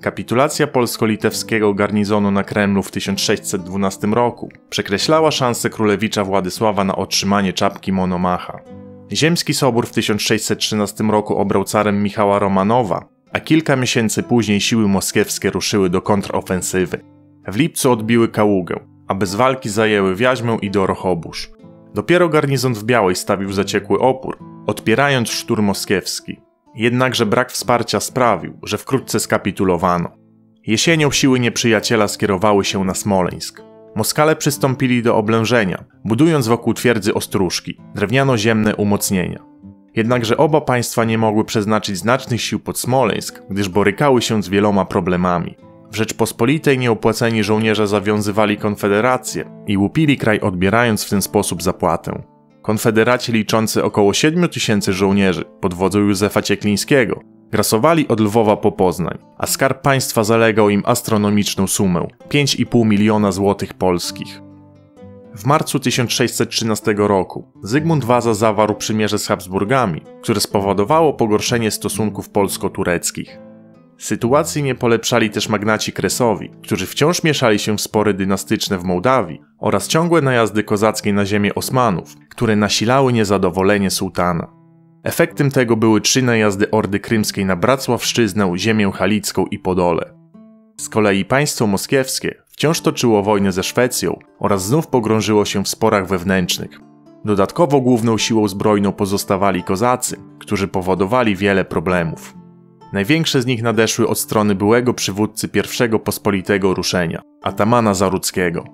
Kapitulacja polsko-litewskiego garnizonu na Kremlu w 1612 roku przekreślała szanse królewicza Władysława na otrzymanie czapki Monomacha. Ziemski Sobór w 1613 roku obrał carem Michała Romanowa, a kilka miesięcy później siły moskiewskie ruszyły do kontrofensywy. W lipcu odbiły Kaługę, a bez walki zajęły Wiaźmę i Dorochobusz. Dopiero garnizon w Białej stawił zaciekły opór, odpierając szturm moskiewski. Jednakże brak wsparcia sprawił, że wkrótce skapitulowano. Jesienią siły nieprzyjaciela skierowały się na Smoleńsk. Moskale przystąpili do oblężenia, budując wokół twierdzy ostróżki, drewniano-ziemne umocnienia. Jednakże oba państwa nie mogły przeznaczyć znacznych sił pod Smoleńsk, gdyż borykały się z wieloma problemami. W Rzeczpospolitej nieopłaceni żołnierze zawiązywali konfederację i łupili kraj odbierając w ten sposób zapłatę. Konfederaci liczący około 7 tysięcy żołnierzy pod wodzą Józefa Cieklińskiego grasowali od Lwowa po Poznań, a skarb państwa zalegał im astronomiczną sumę 5,5 miliona złotych polskich. W marcu 1613 roku Zygmunt Waza zawarł przymierze z Habsburgami, które spowodowało pogorszenie stosunków polsko-tureckich. Sytuacji nie polepszali też magnaci kresowi, którzy wciąż mieszali się w spory dynastyczne w Mołdawii oraz ciągłe najazdy kozackie na ziemię Osmanów, które nasilały niezadowolenie sułtana. Efektem tego były trzy najazdy Ordy Krymskiej na Bracławszczyznę, ziemię halicką i Podole. Z kolei państwo moskiewskie wciąż toczyło wojnę ze Szwecją oraz znów pogrążyło się w sporach wewnętrznych. Dodatkowo główną siłą zbrojną pozostawali kozacy, którzy powodowali wiele problemów. Największe z nich nadeszły od strony byłego przywódcy pierwszego pospolitego ruszenia, Atamana Zaruckiego.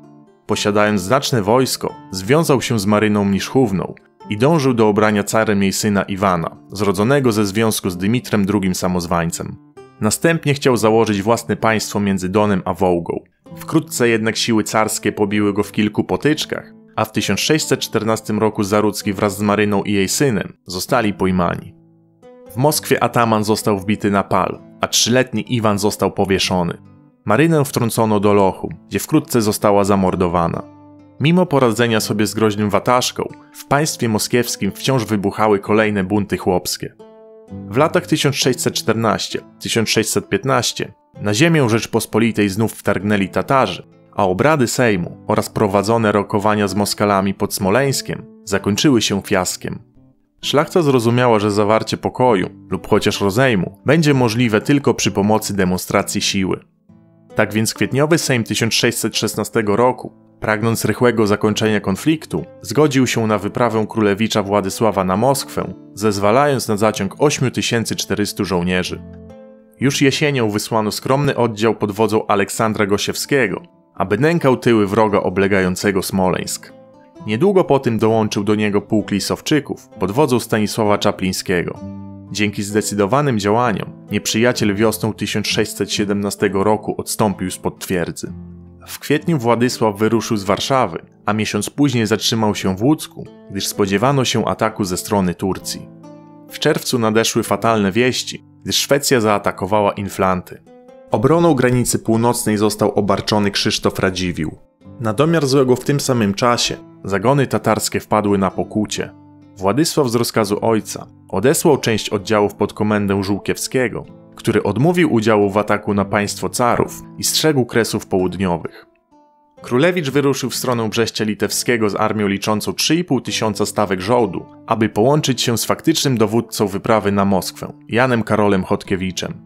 Posiadając znaczne wojsko, związał się z Maryną Mniszchówną i dążył do obrania carem jej syna Iwana, zrodzonego ze związku z Dymitrem II Samozwańcem. Następnie chciał założyć własne państwo między Donem a Wołgą. Wkrótce jednak siły carskie pobiły go w kilku potyczkach, a w 1614 roku Zarucki wraz z Maryną i jej synem zostali pojmani. W Moskwie Ataman został wbity na pal, a trzyletni Iwan został powieszony. Marynę wtrącono do lochu, gdzie wkrótce została zamordowana. Mimo poradzenia sobie z groźnym wataszką, w państwie moskiewskim wciąż wybuchały kolejne bunty chłopskie. W latach 1614-1615 na ziemię Rzeczpospolitej znów wtargnęli Tatarzy, a obrady Sejmu oraz prowadzone rokowania z Moskalami pod Smoleńskiem zakończyły się fiaskiem. Szlachta zrozumiała, że zawarcie pokoju lub chociaż rozejmu będzie możliwe tylko przy pomocy demonstracji siły. Tak więc kwietniowy Sejm 1616 roku, pragnąc rychłego zakończenia konfliktu, zgodził się na wyprawę królewicza Władysława na Moskwę, zezwalając na zaciąg 8400 żołnierzy. Już jesienią wysłano skromny oddział pod wodzą Aleksandra Gosiewskiego, aby nękał tyły wroga oblegającego Smoleńsk. Niedługo po tym dołączył do niego pułk Lisowczyków pod wodzą Stanisława Czaplińskiego. Dzięki zdecydowanym działaniom nieprzyjaciel wiosną 1617 roku odstąpił spod twierdzy. W kwietniu Władysław wyruszył z Warszawy, a miesiąc później zatrzymał się w Łódzku, gdyż spodziewano się ataku ze strony Turcji. W czerwcu nadeszły fatalne wieści, gdyż Szwecja zaatakowała Inflanty. Obroną granicy północnej został obarczony Krzysztof Radziwiłł. Na domiar złego w tym samym czasie zagony tatarskie wpadły na pokucie. Władysław z rozkazu ojca odesłał część oddziałów pod komendę Żółkiewskiego, który odmówił udziału w ataku na państwo carów i strzegł kresów południowych. Królewicz wyruszył w stronę Brześcia Litewskiego z armią liczącą 3,5 tysiąca stawek żołdu, aby połączyć się z faktycznym dowódcą wyprawy na Moskwę, Janem Karolem Chodkiewiczem.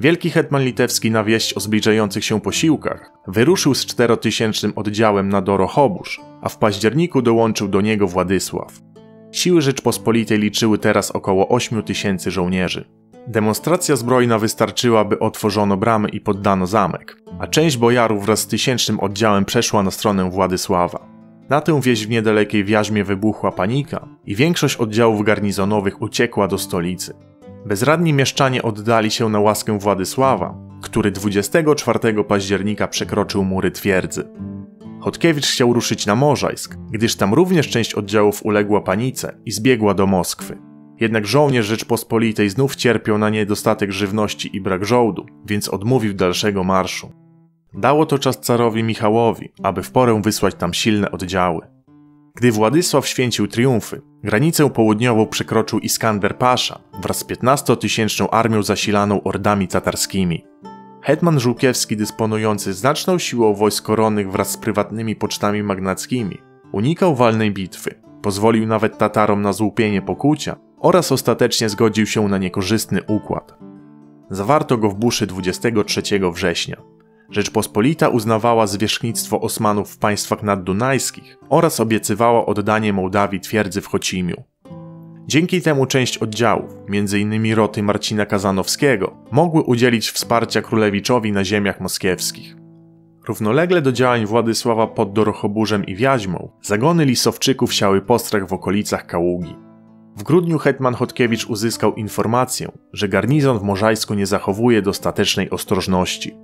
Wielki hetman litewski na wieść o zbliżających się posiłkach wyruszył z czterotysięcznym oddziałem na Dorochobusz, a w październiku dołączył do niego Władysław. Siły Rzeczpospolitej liczyły teraz około 8 tysięcy żołnierzy. Demonstracja zbrojna wystarczyła, by otworzono bramy i poddano zamek, a część bojarów wraz z tysięcznym oddziałem przeszła na stronę Władysława. Na tę wieś w niedalekiej Wiaźmie wybuchła panika i większość oddziałów garnizonowych uciekła do stolicy. Bezradni mieszczanie oddali się na łaskę Władysława, który 24 października przekroczył mury twierdzy. Chodkiewicz chciał ruszyć na Możajsk, gdyż tam również część oddziałów uległa panice i zbiegła do Moskwy. Jednak żołnierz Rzeczpospolitej znów cierpiał na niedostatek żywności i brak żołdu, więc odmówił dalszego marszu. Dało to czas carowi Michałowi, aby w porę wysłać tam silne oddziały. Gdy Władysław święcił triumfy, granicę południową przekroczył Iskander Pasza wraz z 15-tysięczną armią zasilaną ordami tatarskimi. Hetman Żółkiewski dysponujący znaczną siłą wojsk koronnych wraz z prywatnymi pocztami magnackimi unikał walnej bitwy, pozwolił nawet Tatarom na złupienie pokucia oraz ostatecznie zgodził się na niekorzystny układ. Zawarto go w Buszy 23 września. Rzeczpospolita uznawała zwierzchnictwo Osmanów w państwach naddunajskich oraz obiecywała oddanie Mołdawii twierdzy w Chocimiu. Dzięki temu część oddziałów, m.in. roty Marcina Kazanowskiego, mogły udzielić wsparcia królewiczowi na ziemiach moskiewskich. Równolegle do działań Władysława pod Dorochoburzem i Wiaźmą, zagony Lisowczyków siały postrach w okolicach Kaługi. W grudniu hetman Chodkiewicz uzyskał informację, że garnizon w Możajsku nie zachowuje dostatecznej ostrożności.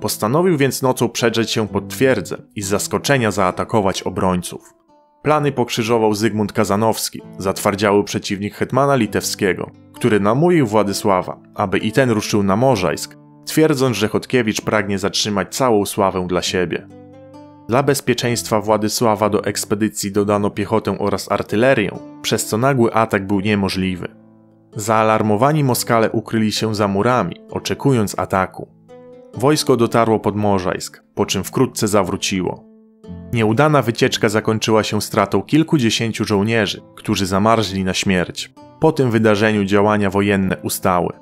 Postanowił więc nocą przedrzeć się pod twierdzę i z zaskoczenia zaatakować obrońców. Plany pokrzyżował Zygmunt Kazanowski, zatwardziały przeciwnik hetmana litewskiego, który namówił Władysława, aby i ten ruszył na Możajsk, twierdząc, że Chodkiewicz pragnie zatrzymać całą sławę dla siebie. Dla bezpieczeństwa Władysława do ekspedycji dodano piechotę oraz artylerię, przez co nagły atak był niemożliwy. Zaalarmowani Moskale ukryli się za murami, oczekując ataku. Wojsko dotarło pod Możajsk, po czym wkrótce zawróciło. Nieudana wycieczka zakończyła się stratą kilkudziesięciu żołnierzy, którzy zamarzli na śmierć. Po tym wydarzeniu działania wojenne ustały.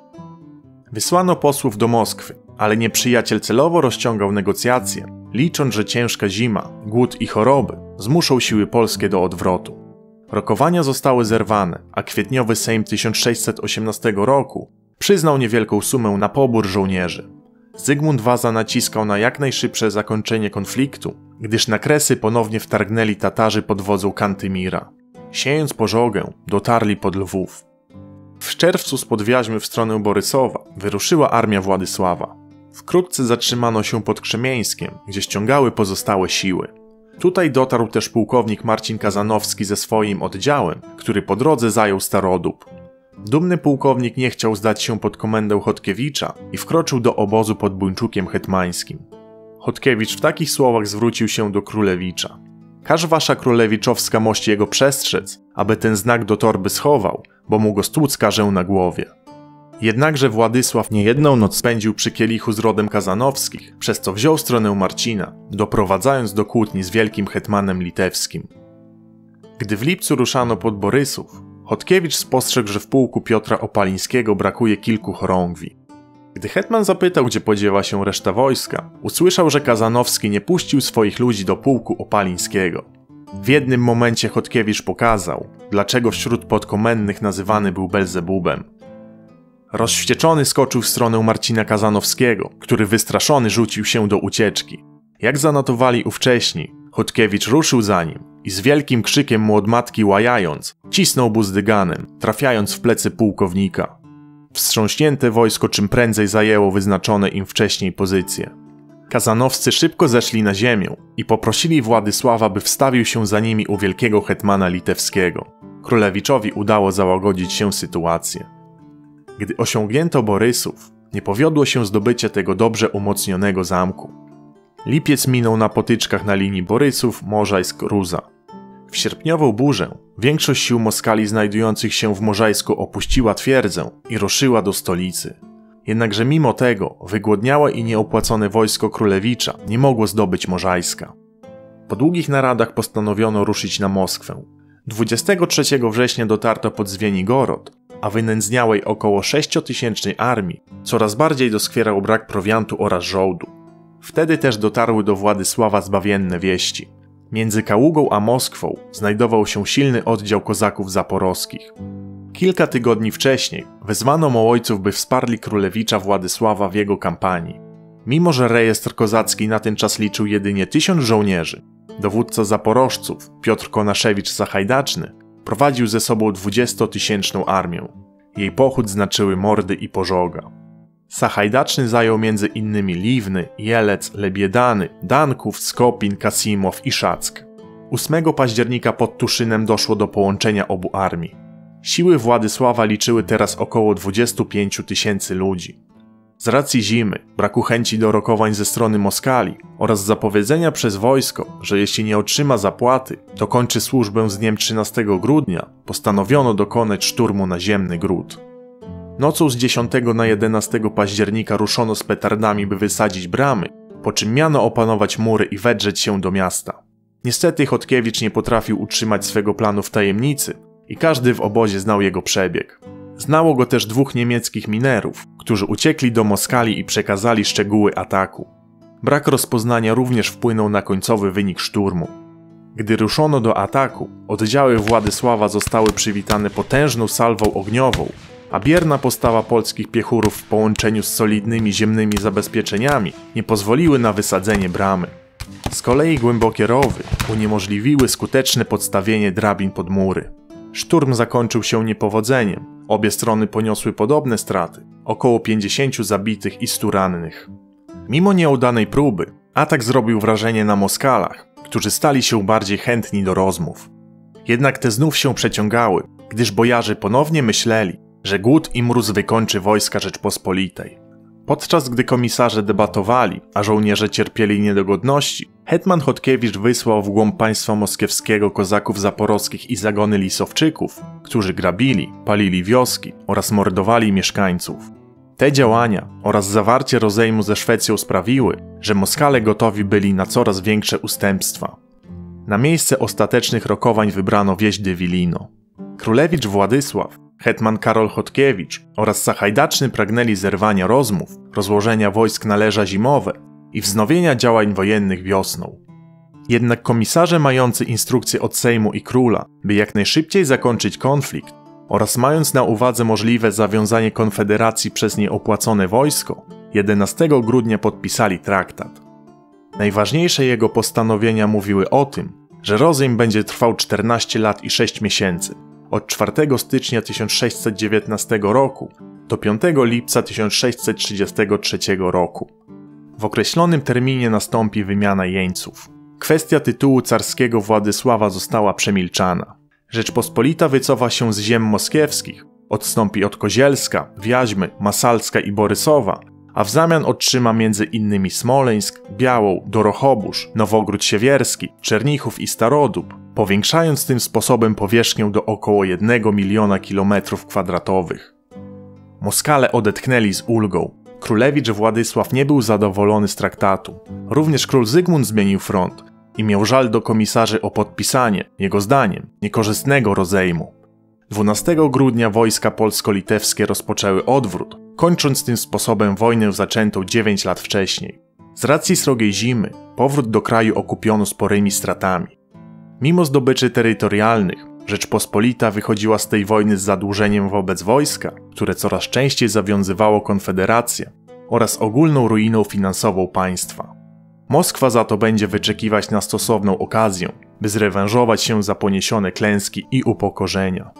Wysłano posłów do Moskwy, ale nieprzyjaciel celowo rozciągał negocjacje, licząc, że ciężka zima, głód i choroby zmuszą siły polskie do odwrotu. Rokowania zostały zerwane, a kwietniowy Sejm 1618 roku przyznał niewielką sumę na pobór żołnierzy. Zygmunt Waza naciskał na jak najszybsze zakończenie konfliktu, gdyż na Kresy ponownie wtargnęli Tatarzy pod wodzą Kantymira. Siejąc pożogę, dotarli pod Lwów. W czerwcu spod Wiaźmy w stronę Borysowa wyruszyła armia Władysława. Wkrótce zatrzymano się pod Krzemieńskiem, gdzie ściągały pozostałe siły. Tutaj dotarł też pułkownik Marcin Kazanowski ze swoim oddziałem, który po drodze zajął Starodub. Dumny pułkownik nie chciał zdać się pod komendę Chodkiewicza i wkroczył do obozu pod Buńczukiem Hetmańskim. Chodkiewicz w takich słowach zwrócił się do królewicza. Każ wasza królewiczowska mość jego przestrzec, aby ten znak do torby schował, bo mu go stłuc każę na głowie. Jednakże Władysław niejedną noc spędził przy kielichu z rodem Kazanowskich, przez co wziął stronę Marcina, doprowadzając do kłótni z wielkim hetmanem litewskim. Gdy w lipcu ruszano pod Borysów, Chodkiewicz spostrzegł, że w pułku Piotra Opalińskiego brakuje kilku chorągwi. Gdy hetman zapytał, gdzie podziewa się reszta wojska, usłyszał, że Kazanowski nie puścił swoich ludzi do pułku Opalińskiego. W jednym momencie Chodkiewicz pokazał, dlaczego wśród podkomendnych nazywany był Belzebubem. Rozwścieczony skoczył w stronę Marcina Kazanowskiego, który wystraszony rzucił się do ucieczki. Jak zanotowali ówcześni, Chodkiewicz ruszył za nim i z wielkim krzykiem mu od matki łajając, cisnął buzdyganem, trafiając w plecy pułkownika. Wstrząśnięte wojsko czym prędzej zajęło wyznaczone im wcześniej pozycje. Kazanowscy szybko zeszli na ziemię i poprosili Władysława, by wstawił się za nimi u wielkiego hetmana litewskiego. Królewiczowi udało załagodzić się sytuację. Gdy osiągnięto Borysów, nie powiodło się zdobycie tego dobrze umocnionego zamku. Lipiec minął na potyczkach na linii Borysów, Możajsk-Ruza. W sierpniową burzę większość sił Moskali znajdujących się w Możajsku opuściła twierdzę i ruszyła do stolicy. Jednakże mimo tego wygłodniałe i nieopłacone wojsko królewicza nie mogło zdobyć Możajska. Po długich naradach postanowiono ruszyć na Moskwę. 23 września dotarto pod Zwienigorod, a wynędzniałej około 6-tysięcznej armii coraz bardziej doskwierał brak prowiantu oraz żołdu. Wtedy też dotarły do Władysława zbawienne wieści. Między Kaługą a Moskwą znajdował się silny oddział kozaków zaporowskich. Kilka tygodni wcześniej wezwano Mołojców, by wsparli królewicza Władysława w jego kampanii. Mimo, że rejestr kozacki na ten czas liczył jedynie tysiąc żołnierzy, dowódca zaporożców Piotr Konaszewicz-Zachajdaczny prowadził ze sobą dwudziestotysięczną armię. Jej pochód znaczyły mordy i pożoga. Sachajdaczny zajął między innymi Liwny, Jelec, Lebiedany, Danków, Skopin, Kasimow i Szack. 8 października pod Tuszynem doszło do połączenia obu armii. Siły Władysława liczyły teraz około 25 tysięcy ludzi. Z racji zimy, braku chęci do rokowań ze strony Moskali oraz zapowiedzenia przez wojsko, że jeśli nie otrzyma zapłaty, to kończy służbę z dniem 13 grudnia, postanowiono dokonać szturmu na ziemny gród. Nocą z 10 na 11 października ruszono z petardami, by wysadzić bramy, po czym miano opanować mury i wedrzeć się do miasta. Niestety Chodkiewicz nie potrafił utrzymać swego planu w tajemnicy i każdy w obozie znał jego przebieg. Znało go też dwóch niemieckich minerów, którzy uciekli do Moskali i przekazali szczegóły ataku. Brak rozpoznania również wpłynął na końcowy wynik szturmu. Gdy ruszono do ataku, oddziały Władysława zostały przywitane potężną salwą ogniową, a bierna postawa polskich piechurów w połączeniu z solidnymi ziemnymi zabezpieczeniami nie pozwoliły na wysadzenie bramy. Z kolei głębokie rowy uniemożliwiły skuteczne podstawienie drabin pod mury. Szturm zakończył się niepowodzeniem. Obie strony poniosły podobne straty około 50 zabitych i 100 rannych. Mimo nieudanej próby, atak zrobił wrażenie na Moskalach, którzy stali się bardziej chętni do rozmów. Jednak te znów się przeciągały, gdyż bojarzy ponownie myśleli, że głód i mróz wykończy wojska Rzeczpospolitej. Podczas gdy komisarze debatowali, a żołnierze cierpieli niedogodności, hetman Chodkiewicz wysłał w głąb państwa moskiewskiego kozaków zaporowskich i zagony lisowczyków, którzy grabili, palili wioski oraz mordowali mieszkańców. Te działania oraz zawarcie rozejmu ze Szwecją sprawiły, że Moskale gotowi byli na coraz większe ustępstwa. Na miejsce ostatecznych rokowań wybrano wieś de Wilino. Królewicz Władysław Hetman Karol Chodkiewicz oraz Sachajdaczny pragnęli zerwania rozmów, rozłożenia wojsk na leża zimowe i wznowienia działań wojennych wiosną. Jednak komisarze mający instrukcje od Sejmu i króla, by jak najszybciej zakończyć konflikt oraz mając na uwadze możliwe zawiązanie konfederacji przez nieopłacone wojsko, 11 grudnia podpisali traktat. Najważniejsze jego postanowienia mówiły o tym, że rozejm będzie trwał 14 lat i 6 miesięcy, od 4 stycznia 1619 roku do 5 lipca 1633 roku. W określonym terminie nastąpi wymiana jeńców. Kwestia tytułu carskiego Władysława została przemilczana. Rzeczpospolita wycofa się z ziem moskiewskich, odstąpi od Kozielska, Wiaźmy, Masalska i Borysowa, a w zamian otrzyma m.in. Smoleńsk, Białą, Dorochobórz, Nowogród Siewierski, Czernichów i Starodub, powiększając tym sposobem powierzchnię do około 1 miliona kilometrów kwadratowych. Moskale odetchnęli z ulgą. Królewicz Władysław nie był zadowolony z traktatu. Również król Zygmunt zmienił front i miał żal do komisarzy o podpisanie, jego zdaniem, niekorzystnego rozejmu. 12 grudnia wojska polsko-litewskie rozpoczęły odwrót, kończąc tym sposobem wojnę zaczętą 9 lat wcześniej. Z racji srogiej zimy, powrót do kraju okupiono sporymi stratami. Mimo zdobyczy terytorialnych, Rzeczpospolita wychodziła z tej wojny z zadłużeniem wobec wojska, które coraz częściej zawiązywało konfederację, oraz ogólną ruiną finansową państwa. Moskwa za to będzie wyczekiwać na stosowną okazję, by zrewanżować się za poniesione klęski i upokorzenia.